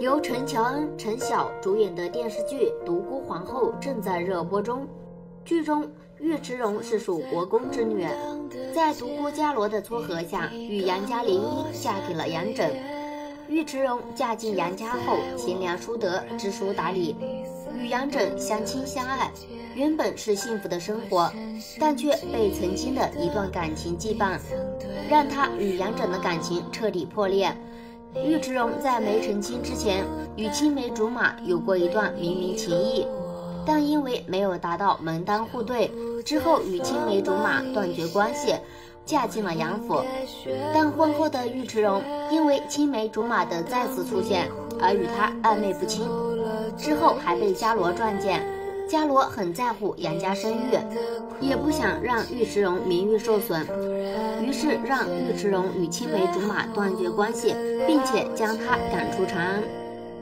由陈乔恩、陈晓主演的电视剧《独孤皇后》正在热播中。剧中，尉迟荣是蜀国公之女，在独孤伽罗的撮合下，与杨家联姻，嫁给了杨整。尉迟荣嫁进杨家后，贤良淑德，知书达理，与杨整相亲相爱，原本是幸福的生活，但却被曾经的一段感情羁绊，让他与杨整的感情彻底破裂。尉迟荣在没成亲之前，与青梅竹马有过一段绵绵情谊。但因为没有达到门当户对，之后与青梅竹马断绝关系，嫁进了杨府。但婚后的尉迟荣因为青梅竹马的再次出现而与他暧昧不清，之后还被伽罗撞见。伽罗很在乎杨家声誉，也不想让尉迟荣名誉受损，于是让尉迟荣与青梅竹马断绝关系，并且将他赶出长安。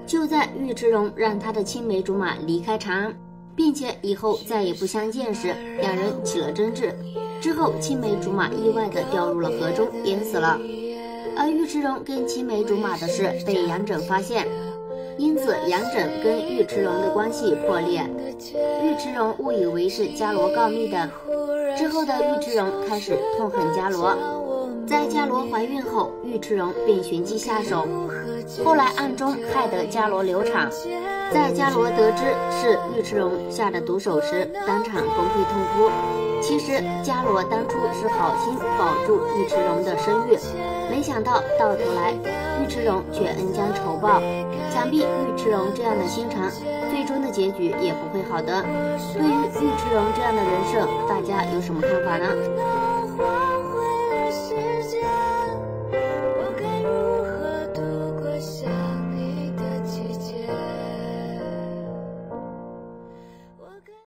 就在尉迟荣让他的青梅竹马离开长安。并且以后再也不相见时，两人起了争执。之后，青梅竹马意外地掉入了河中，淹死了。而尉迟荣跟青梅竹马的事被杨震发现，因此杨震跟尉迟荣的关系破裂。尉迟荣误以为是伽罗告密的。之后的尉迟荣开始痛恨伽罗。在伽罗怀孕后，尉迟荣便寻机下手，后来暗中害得伽罗流产。在伽罗得知是尉迟荣下的毒手时，当场崩溃痛哭。其实伽罗当初是好心保住尉迟荣的声誉，想到到头来尉迟荣却恩将仇报。想必尉迟荣这样的心肠，最终的结局也不会好的。对于尉迟荣这样的人设，大家有什么看法呢？